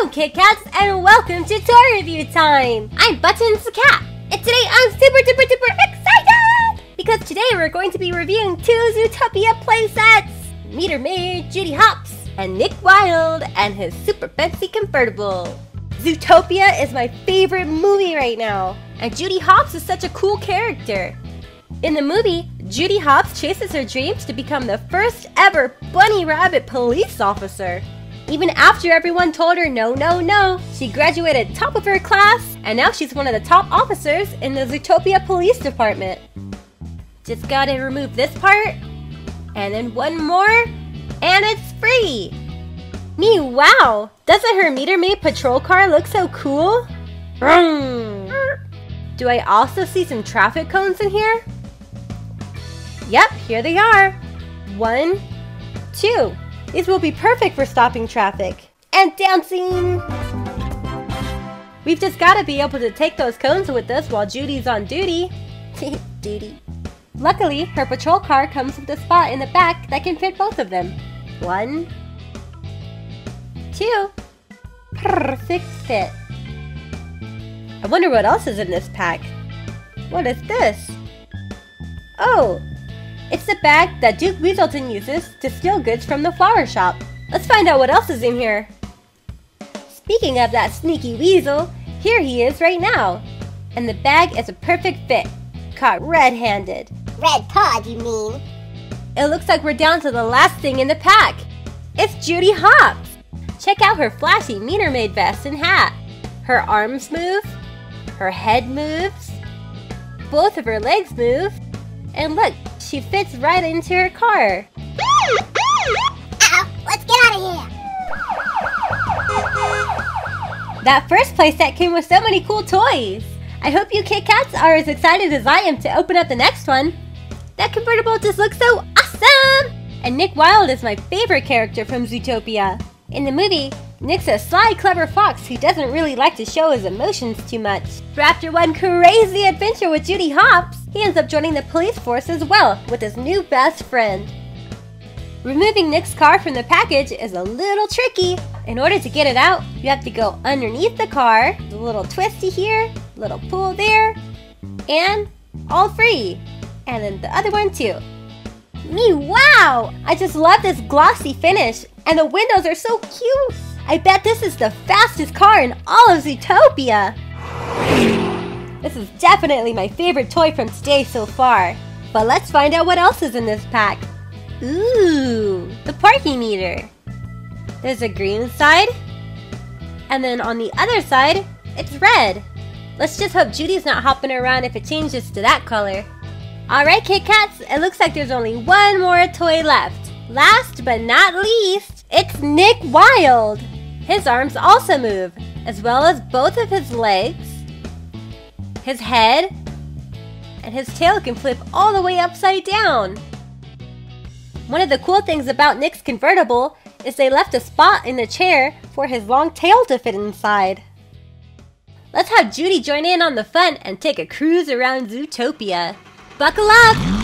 Hello, Kitcats, and welcome to Toy Review Time! I'm Buttons the Cat, and today I'm super duper duper excited! Because today we're going to be reviewing two Zootopia playsets! Meter Maid, Judy Hopps, and Nick Wilde and his super fancy convertible. Zootopia is my favorite movie right now, and Judy Hopps is such a cool character. In the movie, Judy Hopps chases her dreams to become the first ever bunny rabbit police officer. Even after everyone told her no, no, no, she graduated top of her class, and now she's one of the top officers in the Zootopia Police Department. Just gotta remove this part, and then one more, and it's free! Me, wow! Doesn't her meter maid patrol car look so cool? Do I also see some traffic cones in here? Yep, here they are. One, two. These will be perfect for stopping traffic. And dancing! We've just gotta be able to take those cones with us while Judy's on duty. duty. Luckily, her patrol car comes with a spot in the back that can fit both of them. One, two. Perfect fit. I wonder what else is in this pack. What is this? Oh, it's the bag that Duke Weaselton uses to steal goods from the flower shop. Let's find out what else is in here. Speaking of that sneaky weasel, here he is right now. And the bag is a perfect fit. Caught red-handed. Red pod, you mean? It looks like we're down to the last thing in the pack. It's Judy Hopps. Check out her flashy Meter Maid vest and hat. Her arms move. Her head moves. Both of her legs move. And look, she fits right into her car. Uh-oh, let's get out of here! That first playset came with so many cool toys. I hope you Kitcats are as excited as I am to open up the next one. That convertible just looks so awesome! And Nick Wilde is my favorite character from Zootopia. In the movie, Nick's a sly, clever fox who doesn't really like to show his emotions too much. But after one crazy adventure with Judy Hopps, he ends up joining the police force as well with his new best friend. Removing Nick's car from the package is a little tricky. In order to get it out, you have to go underneath the car, a little twisty here, little pull there, and all free. And then the other one too. Me, wow! I just love this glossy finish, and the windows are so cute! I bet this is the fastest car in all of Zootopia! This is definitely my favorite toy from today so far. But let's find out what else is in this pack. Ooh, the parking meter. There's a green side. And then on the other side, it's red. Let's just hope Judy's not hopping around if it changes to that color. Alright Kitcats, it looks like there's only one more toy left. Last but not least, it's Nick Wilde. His arms also move, as well as both of his legs, his head, and his tail can flip all the way upside down. One of the cool things about Nick's convertible is they left a spot in the chair for his long tail to fit inside. Let's have Judy join in on the fun and take a cruise around Zootopia. Buckle up!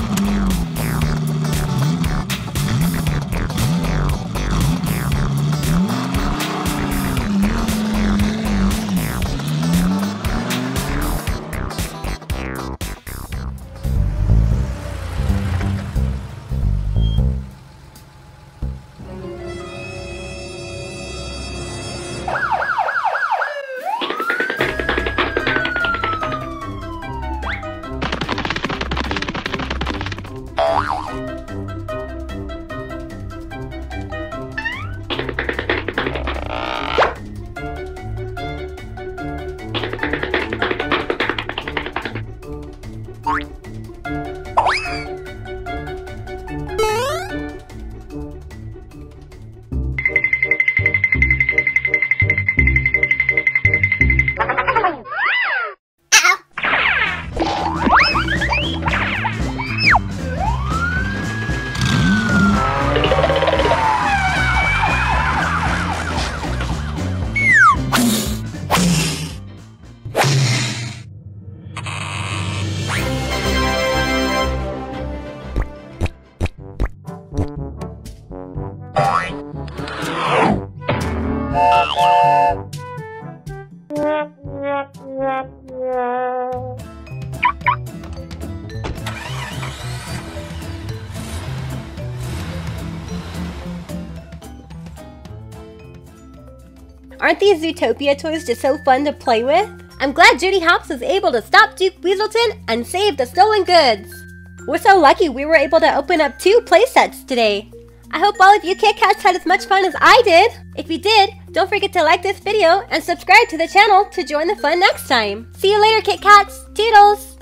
Bye. Aren't these Zootopia toys just so fun to play with? I'm glad Judy Hopps was able to stop Duke Weaselton and save the stolen goods. We're so lucky we were able to open up two playsets today. I hope all of you Kitcats had as much fun as I did. If you did, don't forget to like this video and subscribe to the channel to join the fun next time. See you later, Kitcats. Toodles!